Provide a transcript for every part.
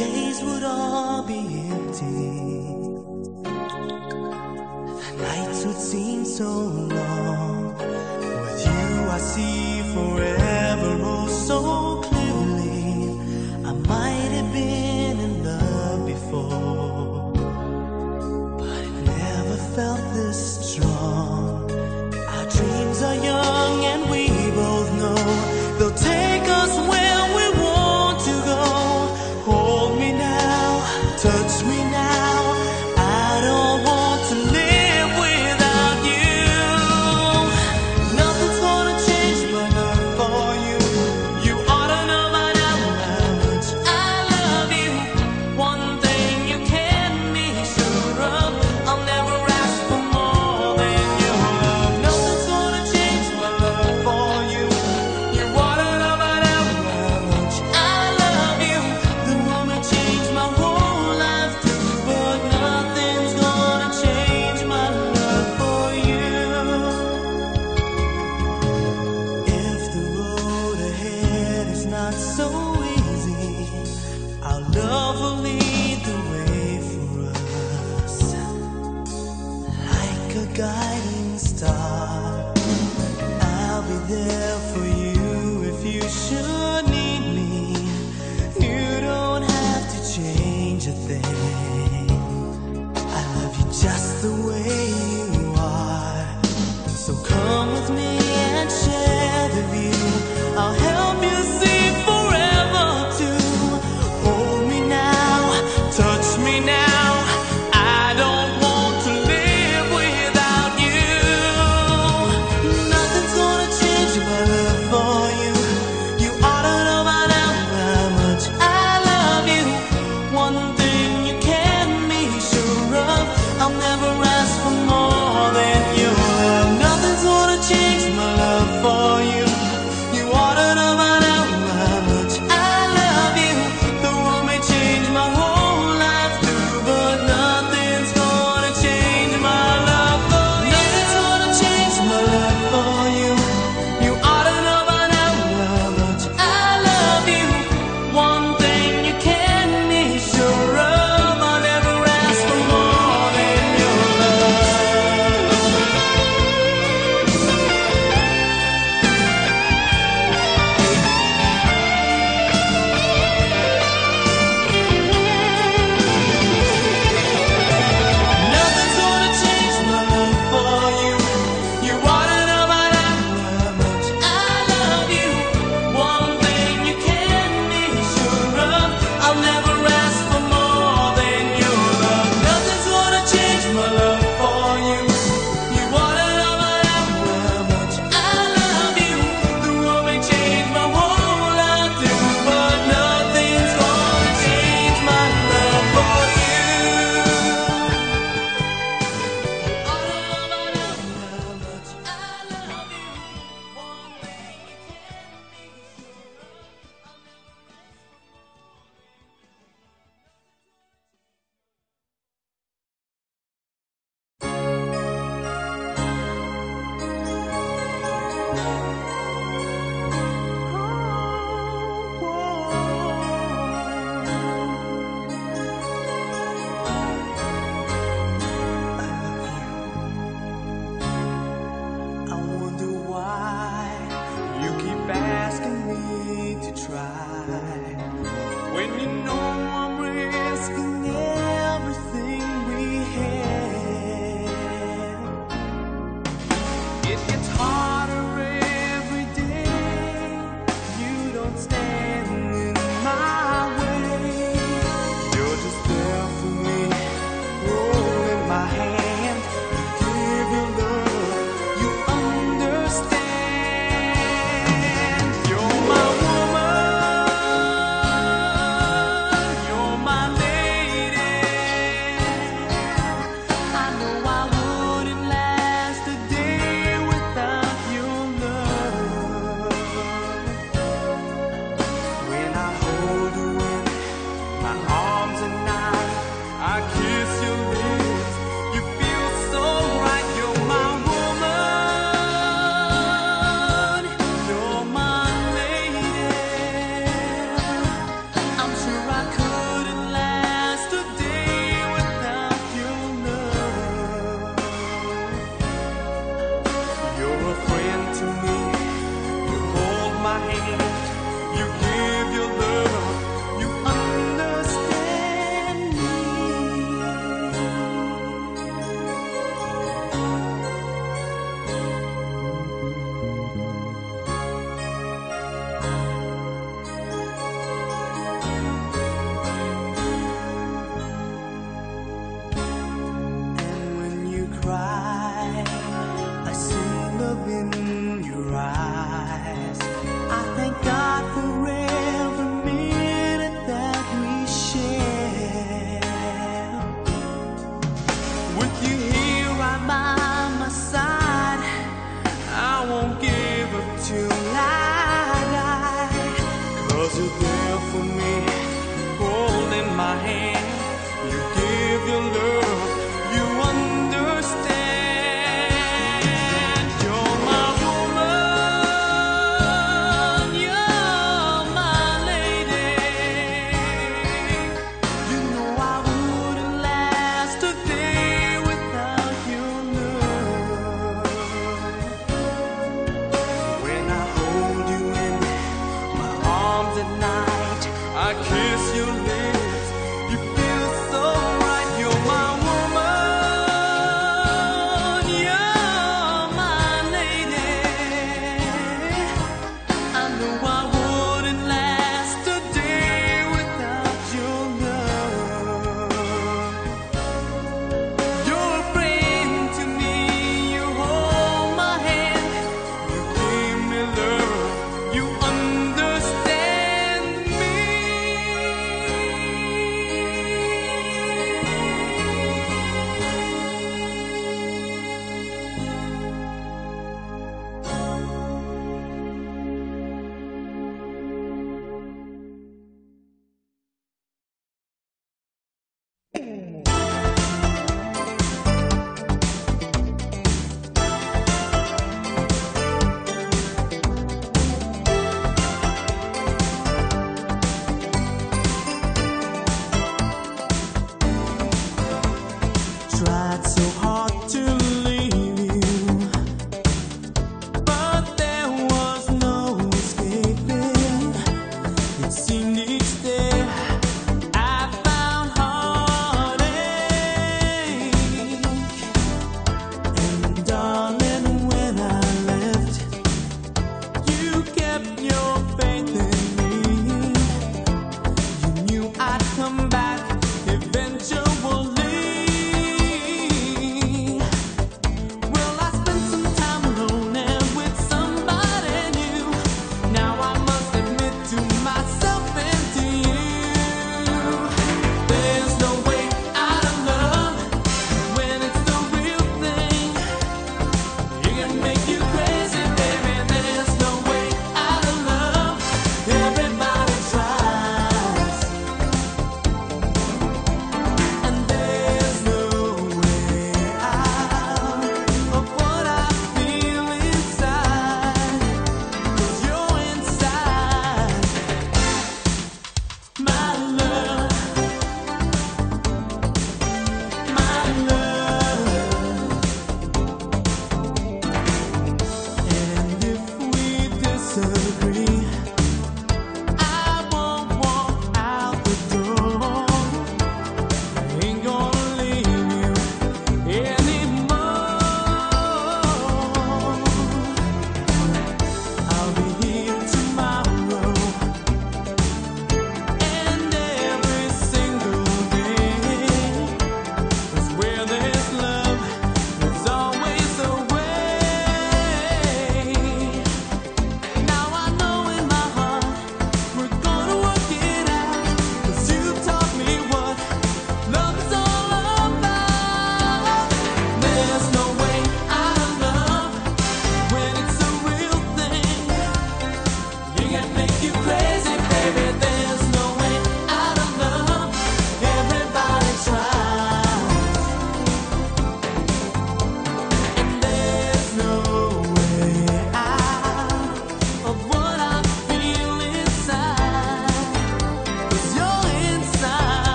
days would all be empty. The nights would seem so long. With you, I see.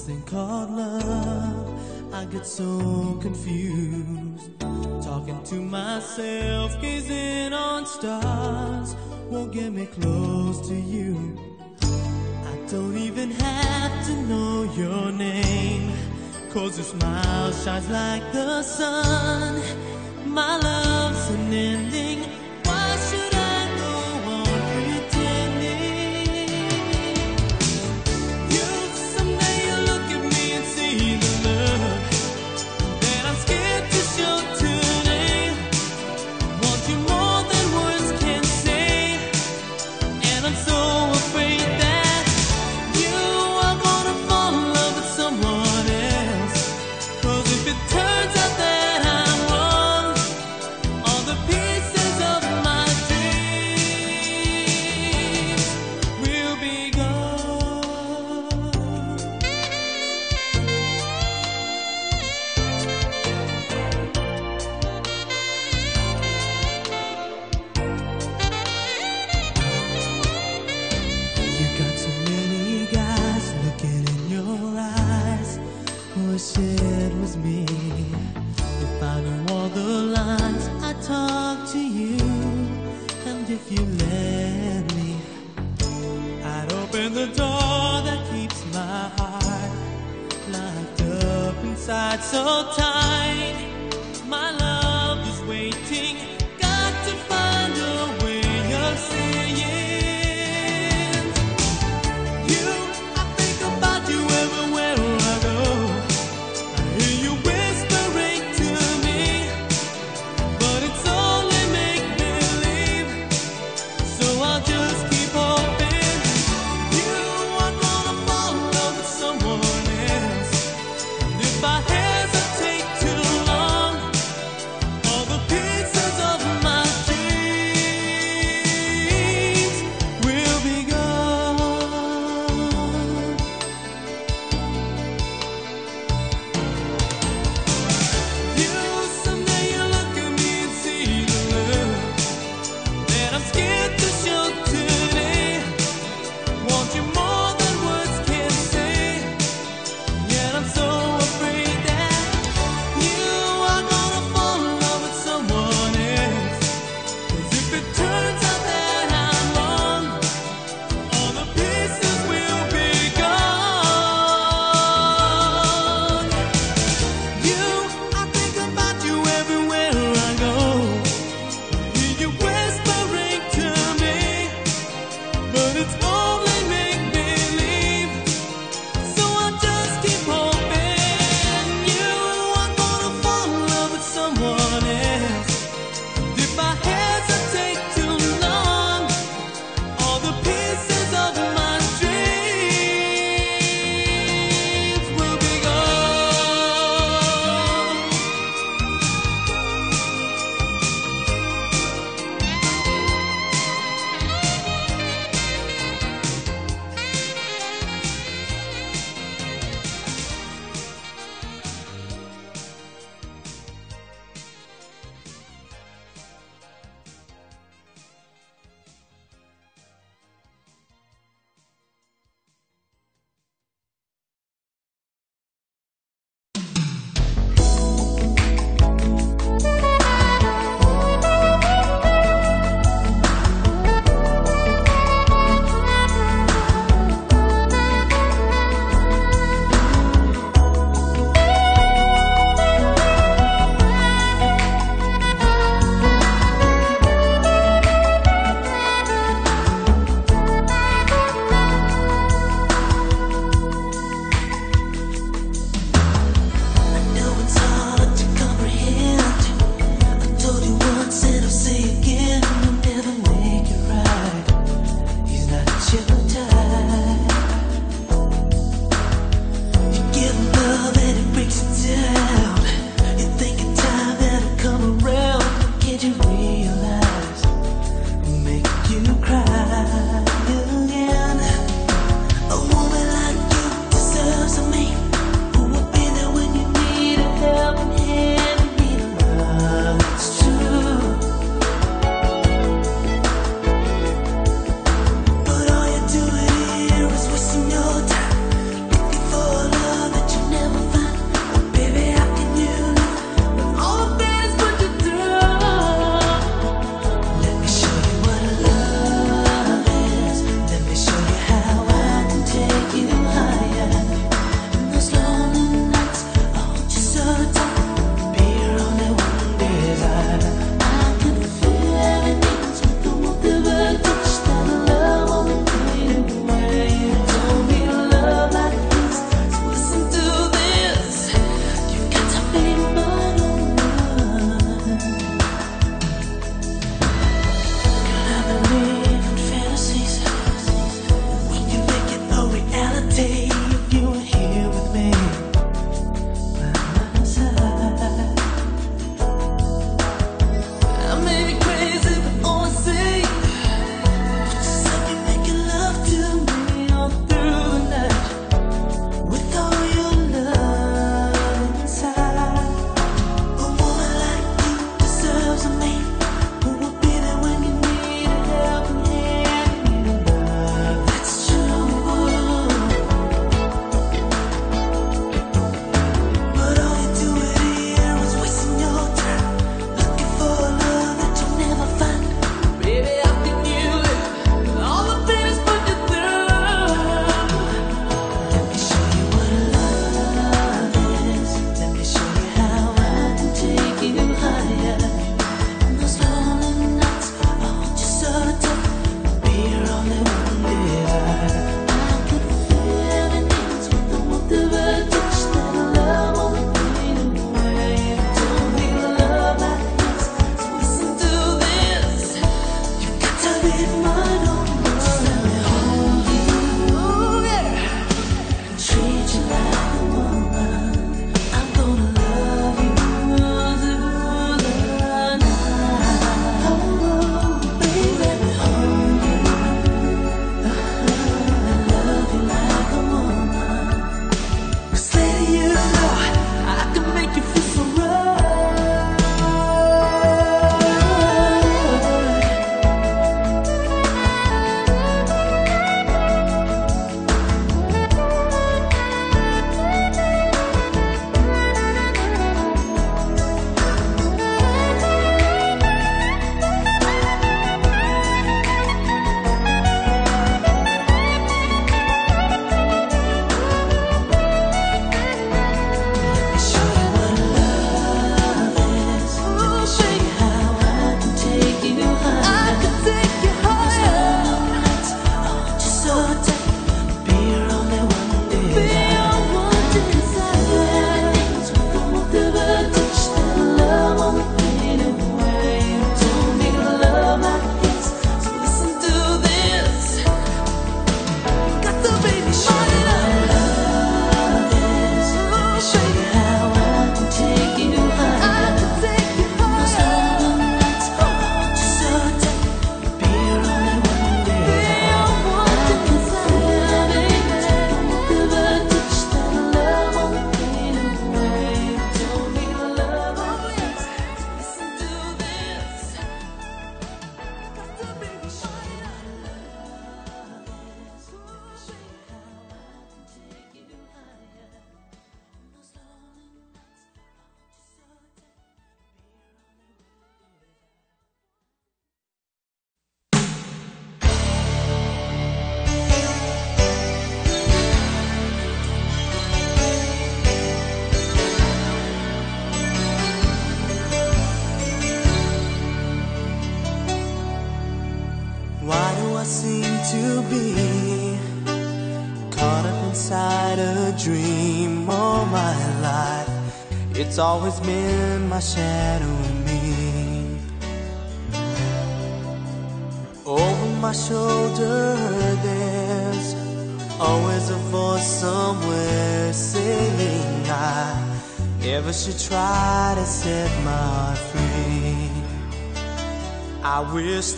this thing called love. I get so confused. Talking to myself, gazing on stars won't get me close to you. I don't even have to know your name. Cause your smile shines like the sun. My love's an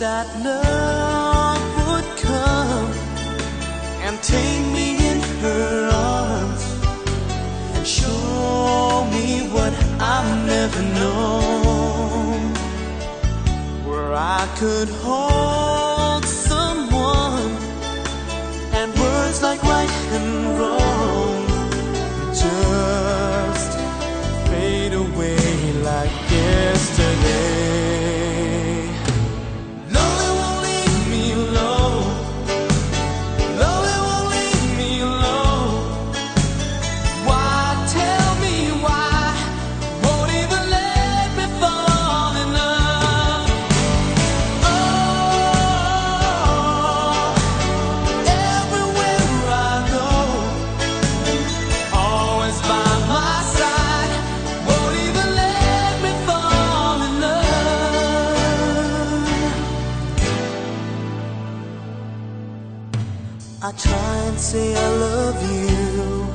that love. I try and say I love you,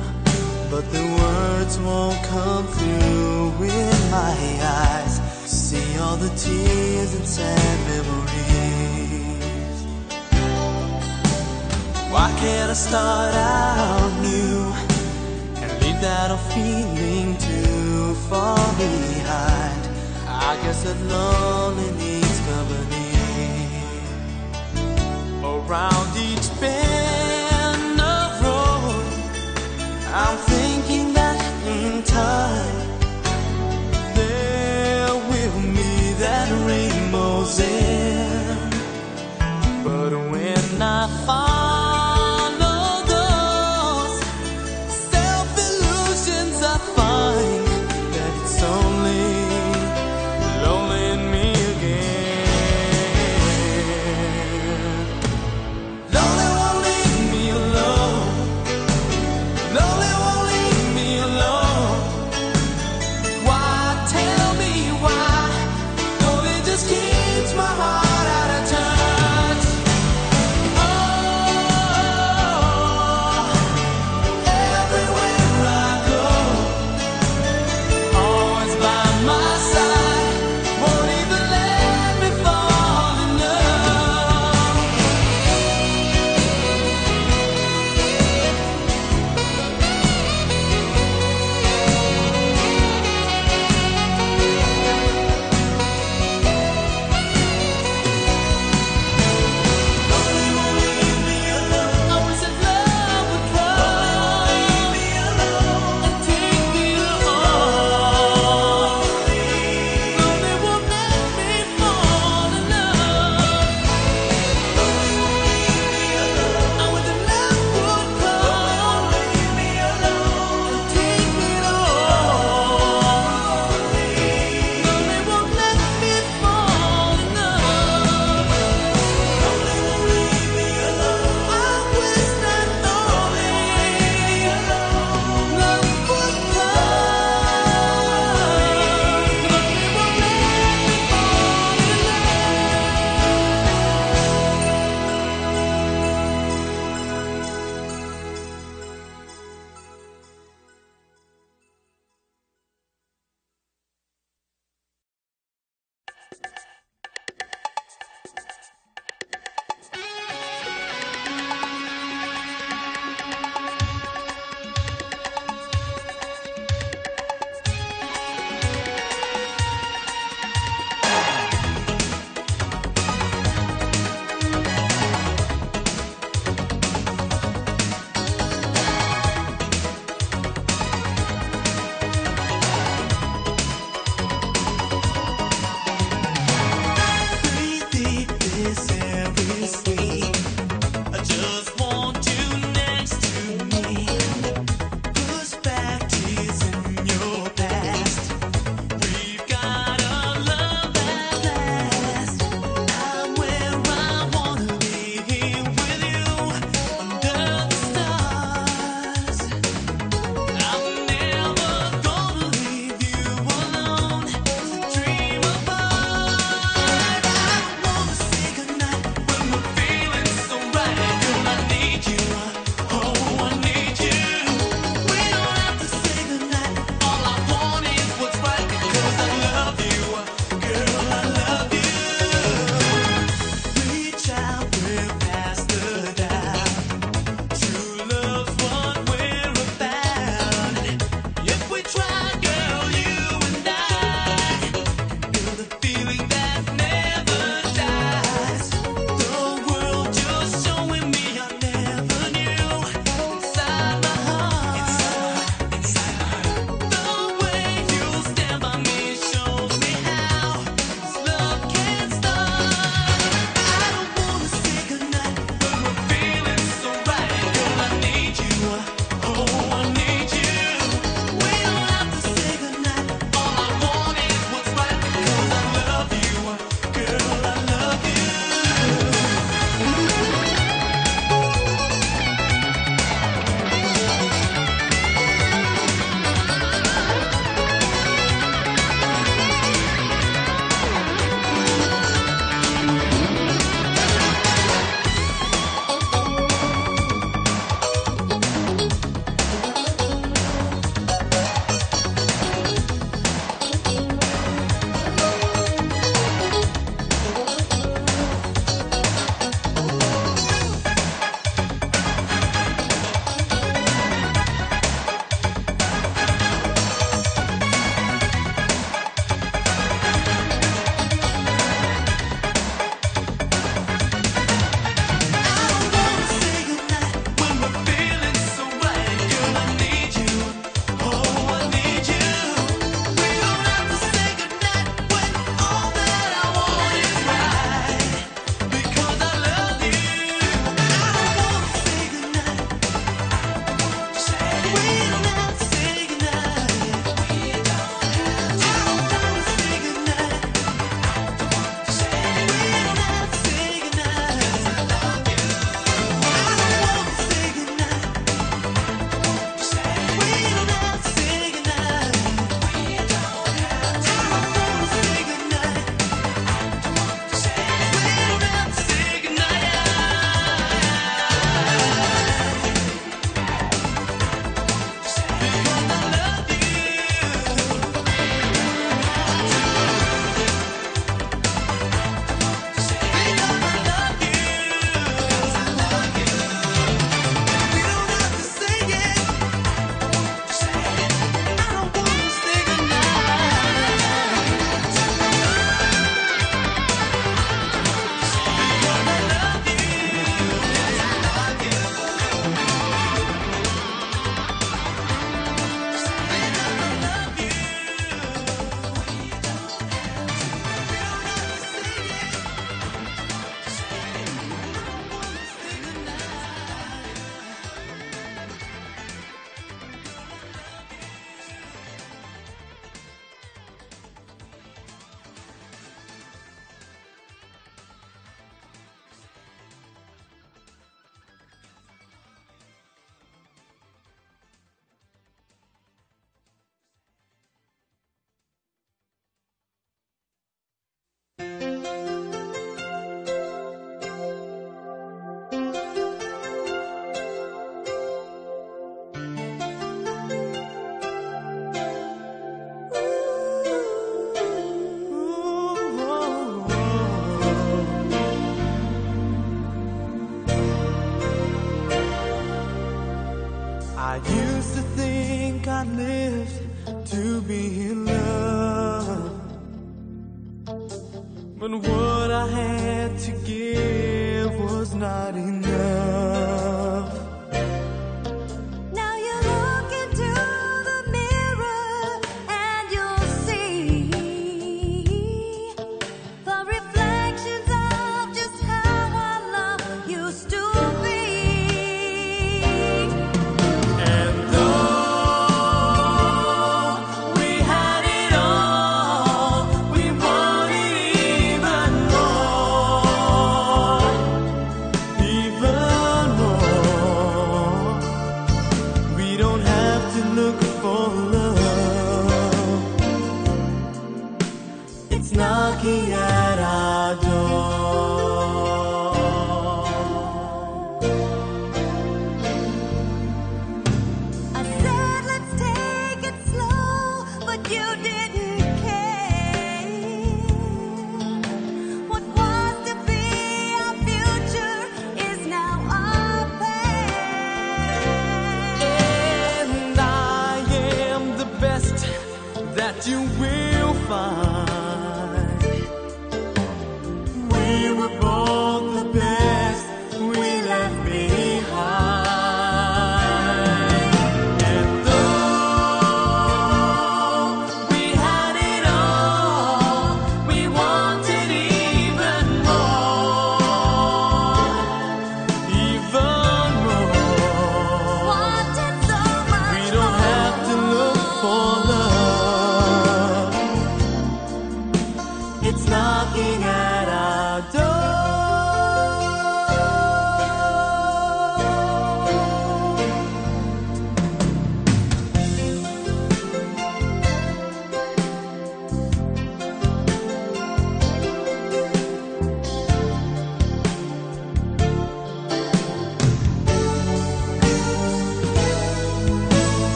but the words won't come through in my eyes. See all the tears and sad memories. Why can't I start out new and leave that old feeling too far behind? I guess that lonely needs company around each bend. I'm thinking that in time. There will be that rainbow's end. But when I find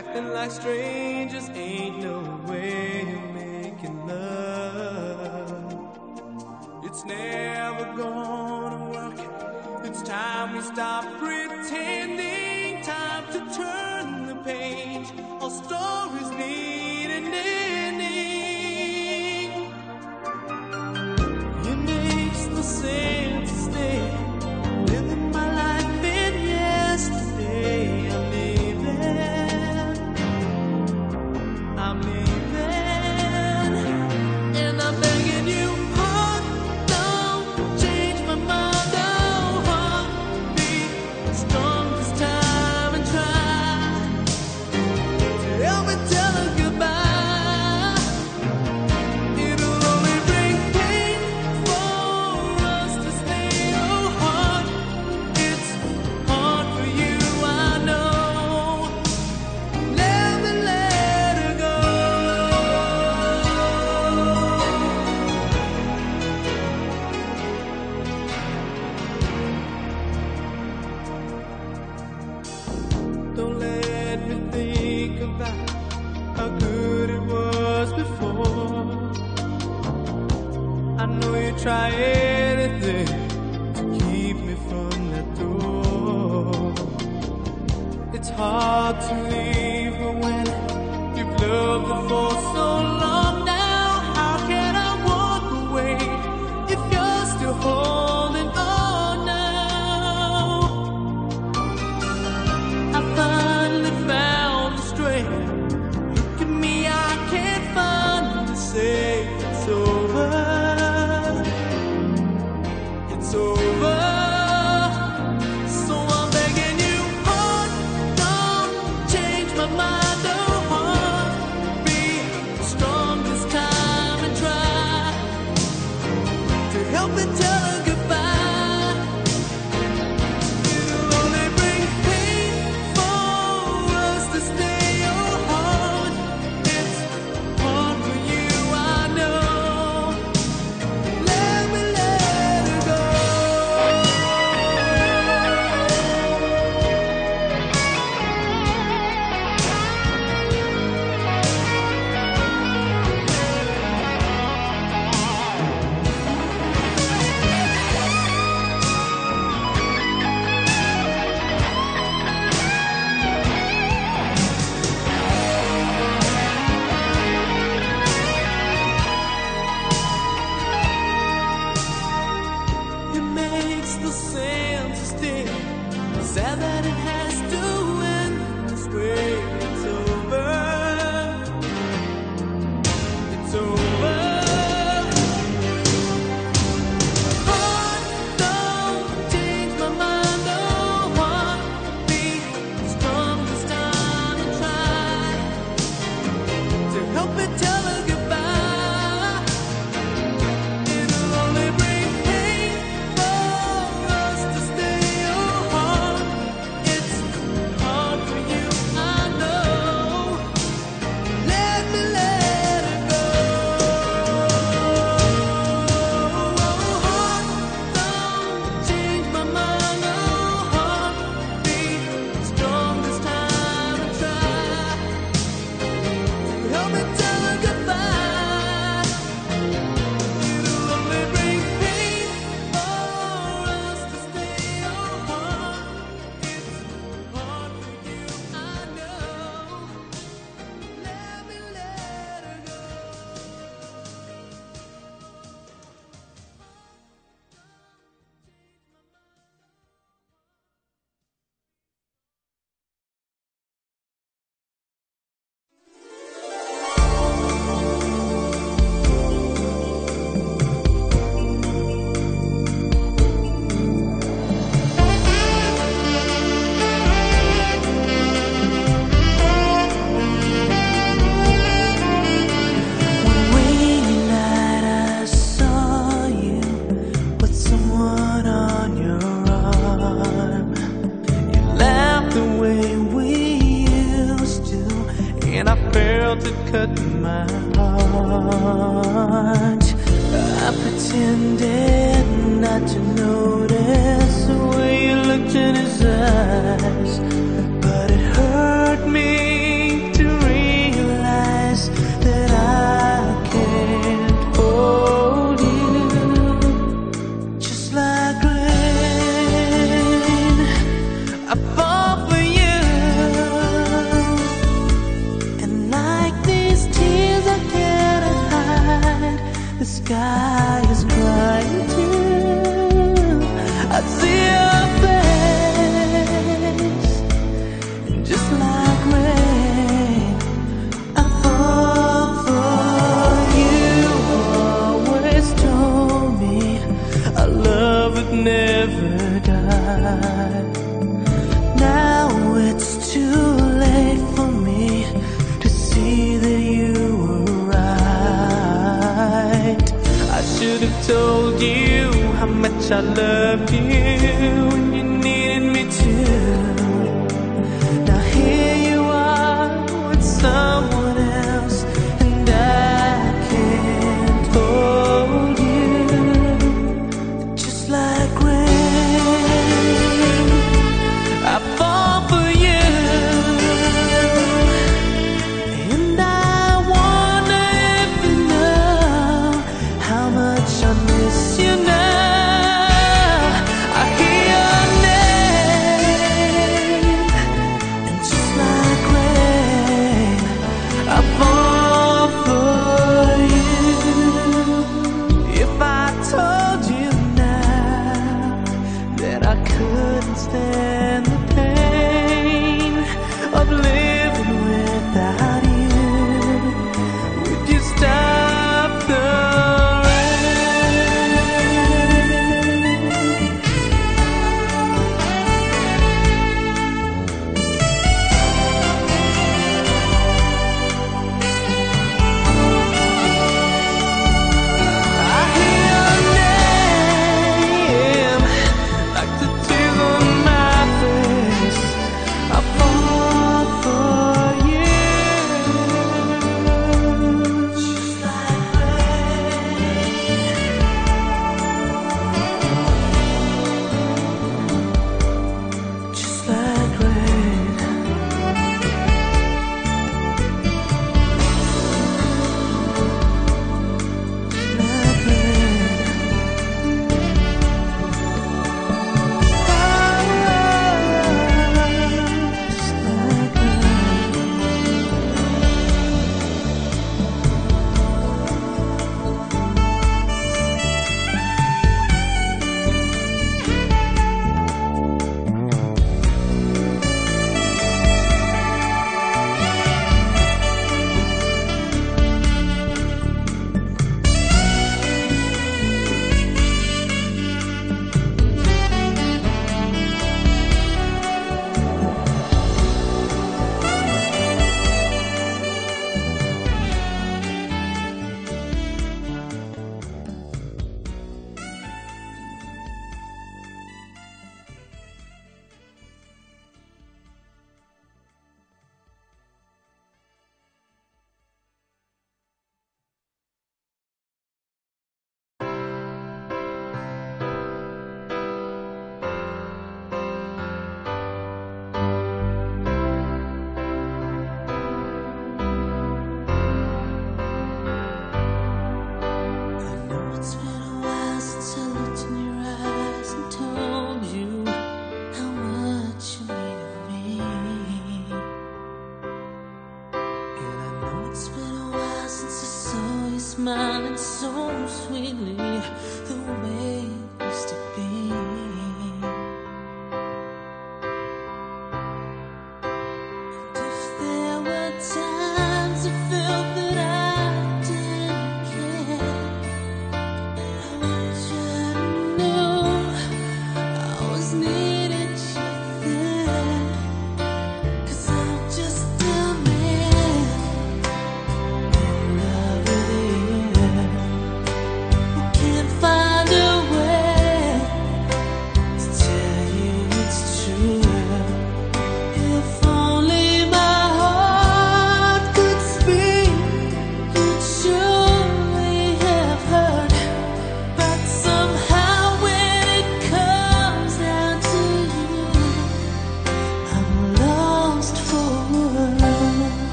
Acting like strangers ain't no way of making love. It's never gonna work. It's time we stop pretending.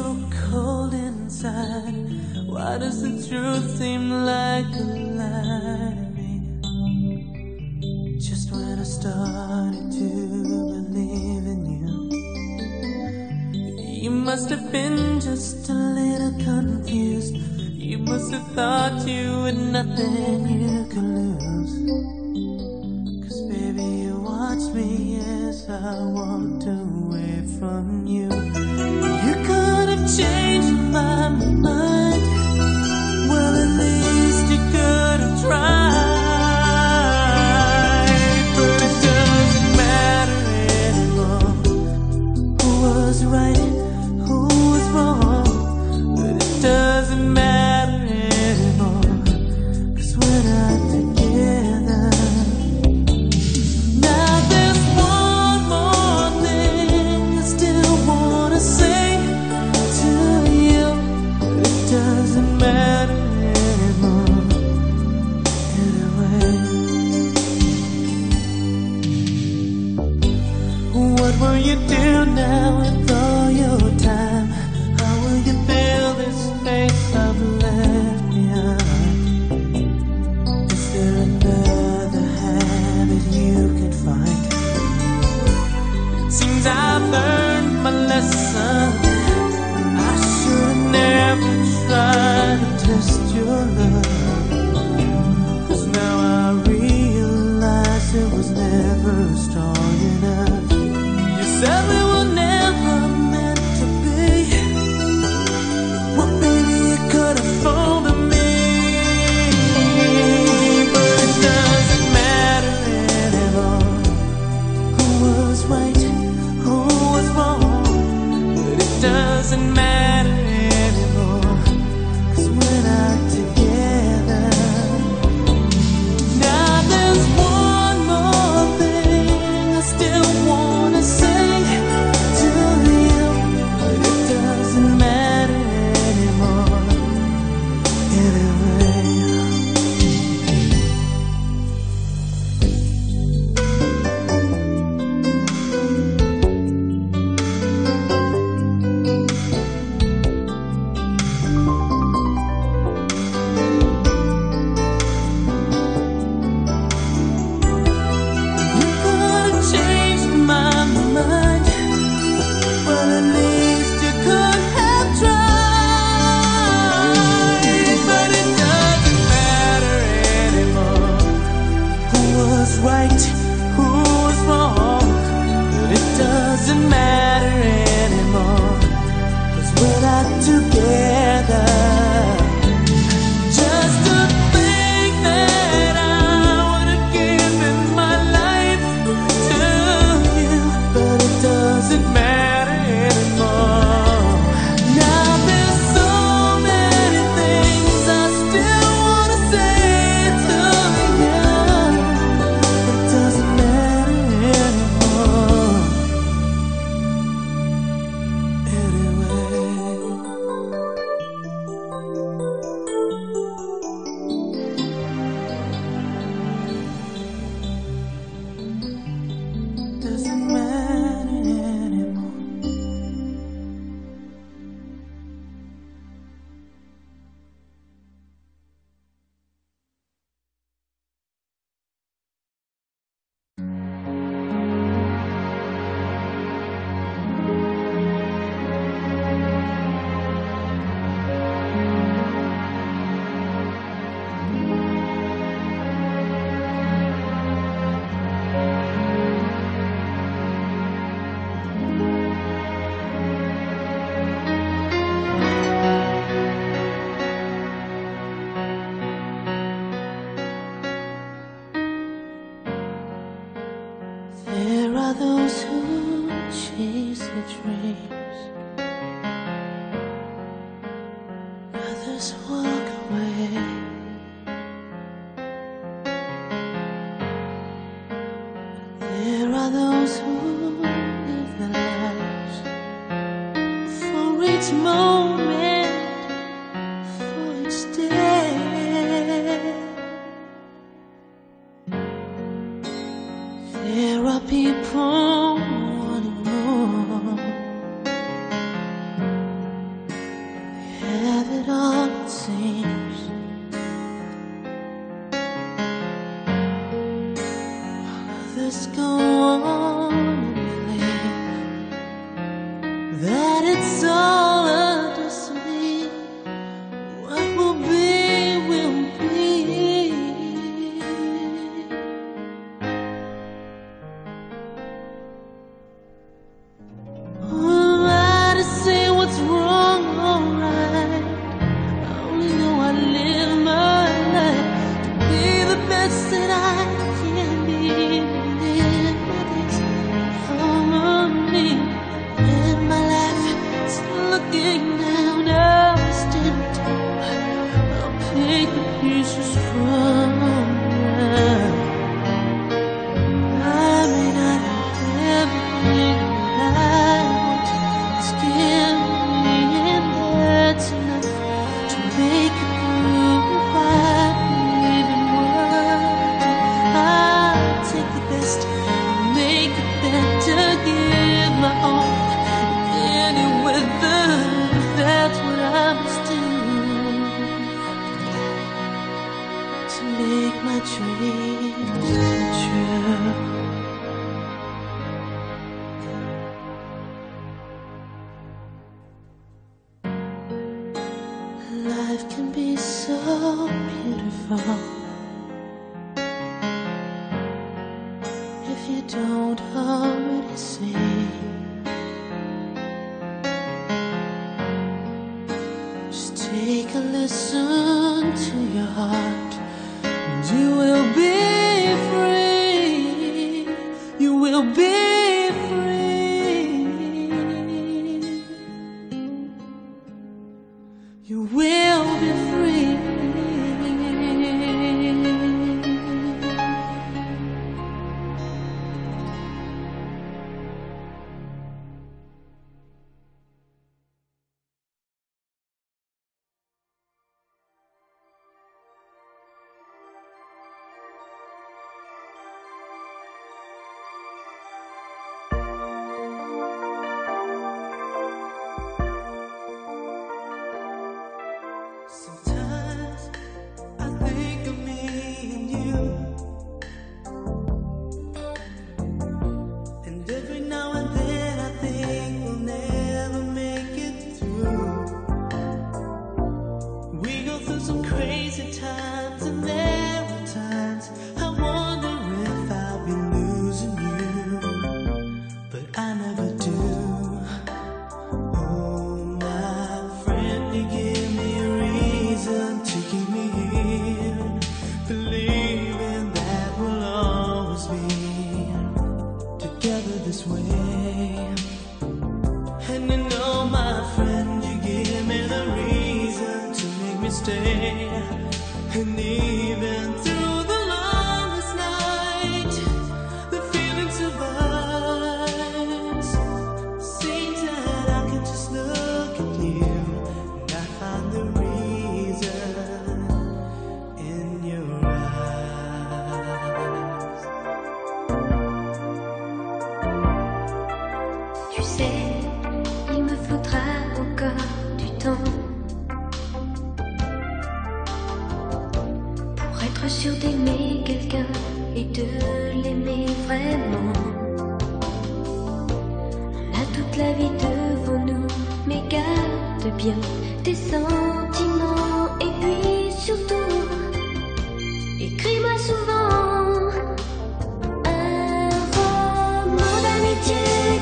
so cold inside? Why does the truth seem like a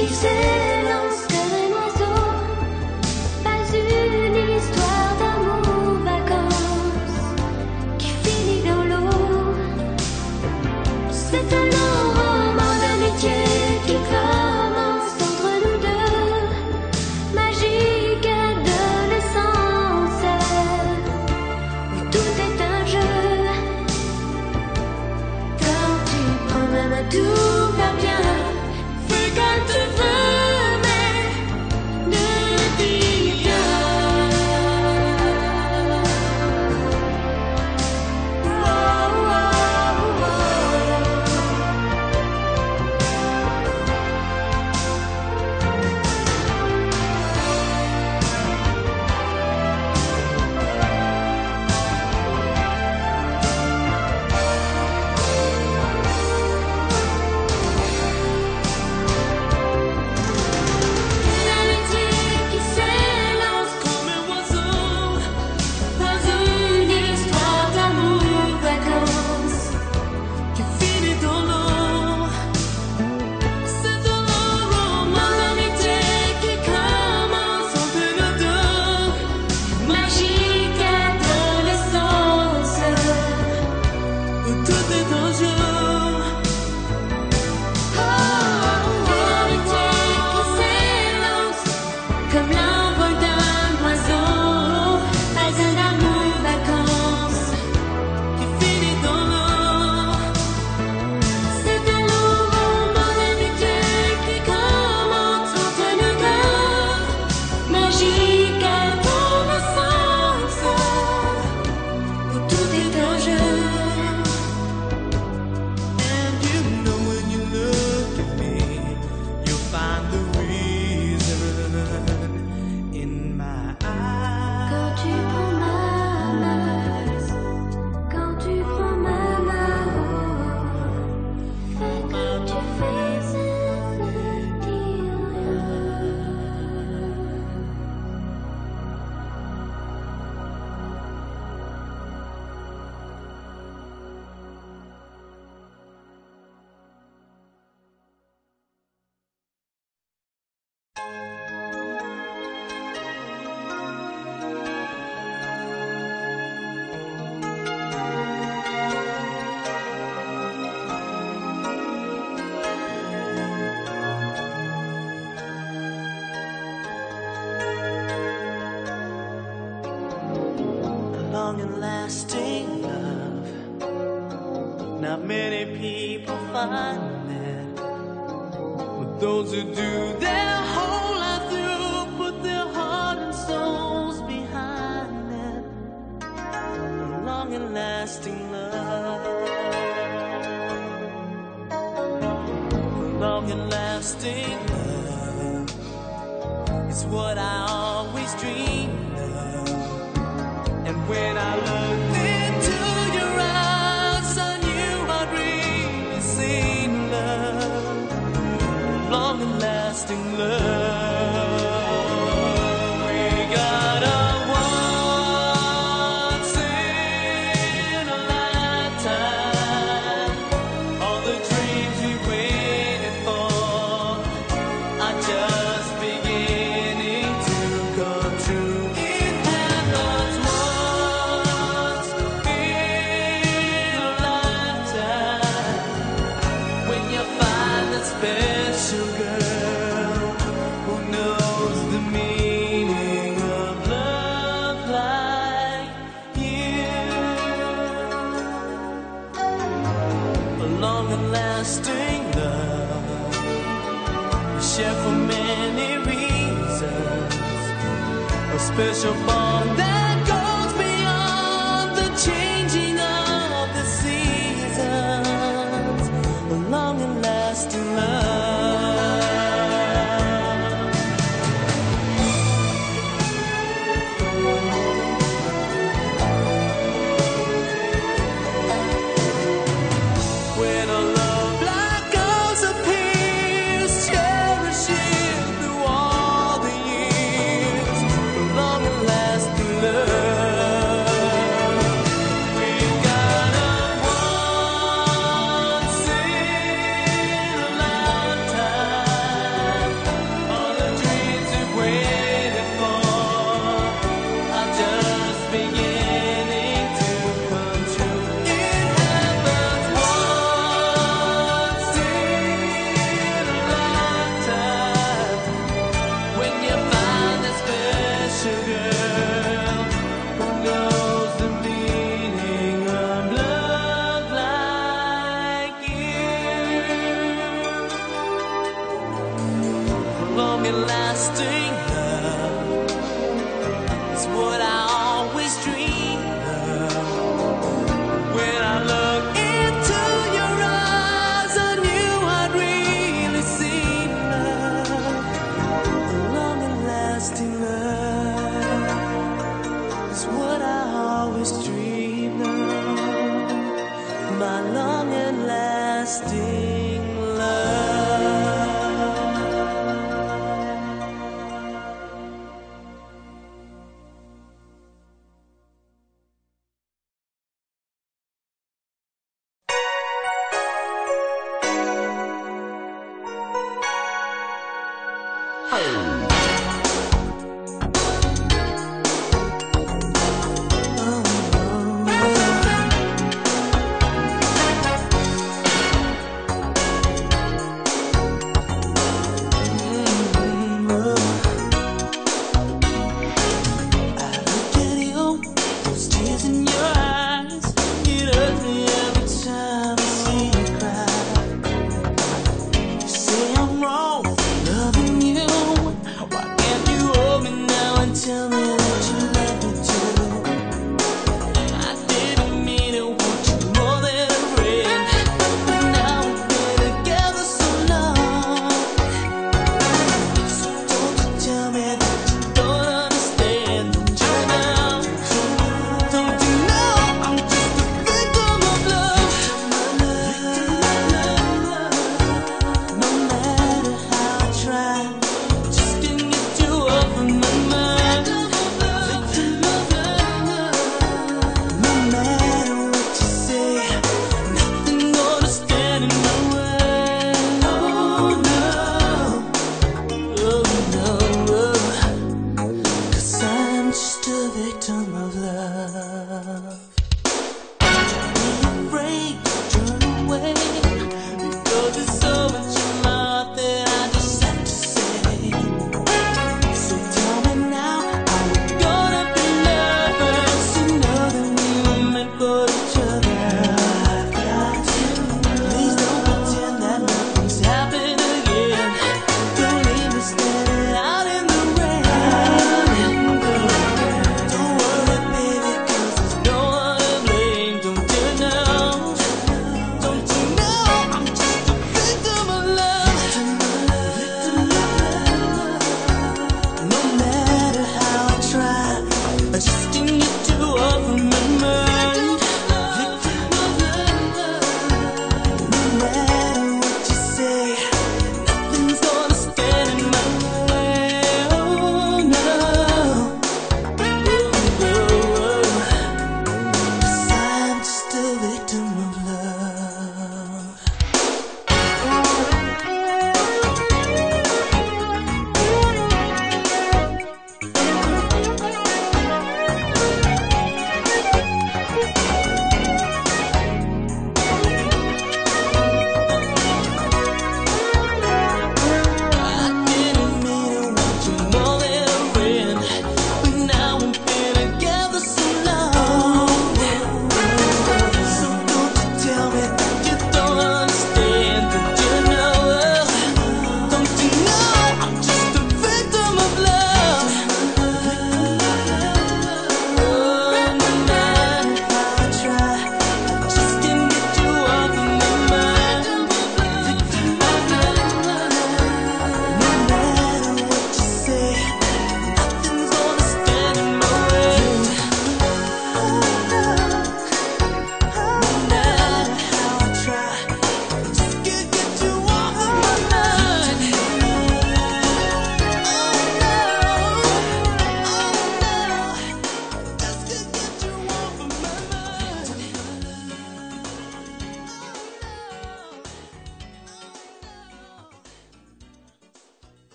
d'amitié everlasting love is what I always dreamed of. And when I looked into your eyes, I knew I'd really seen love, long and lasting love.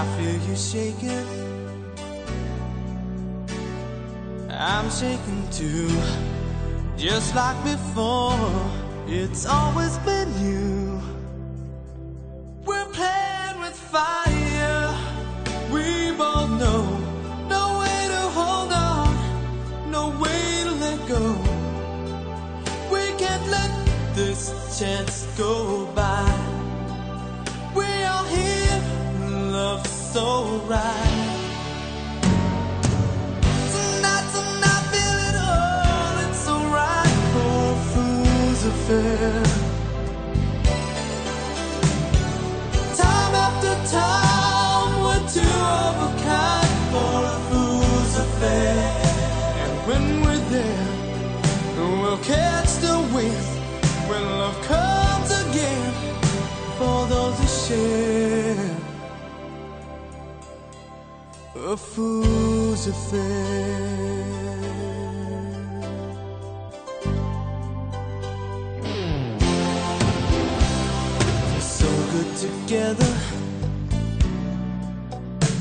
I feel you shaking. I'm shaking too. Just like before, it's always been you. We're playing with fire. We both know no way to hold on, no way to let go. We can't let this chance go so right. Tonight, tonight, feel it all. It's alright for a fool's affair. Time after time, we're a kind for a fool's affair. And when we're there, we'll catch the wind when love comes again for those who share a fool's affair. We're so good together.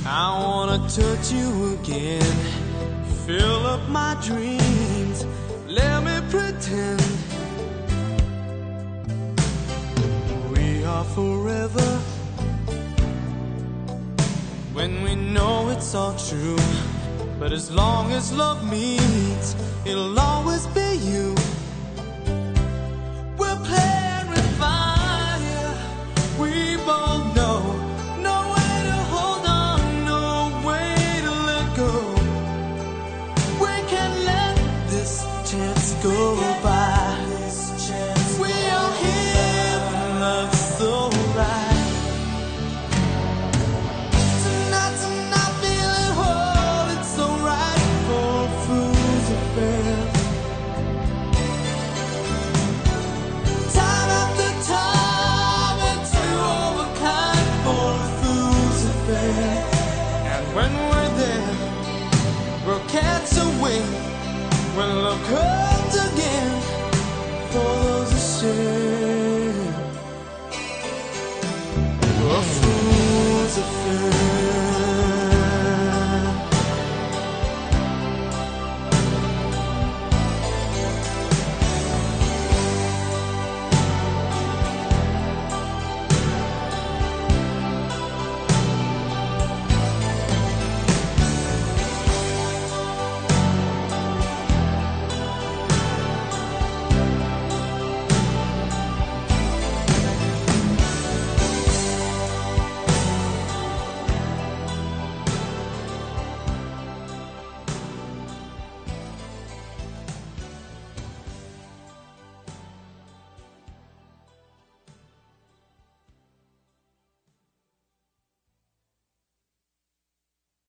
I wanna touch you again. Fill up my dreams. Let me pretend we are forever. When we know it's all true. But as long as love meets, it'll always be you.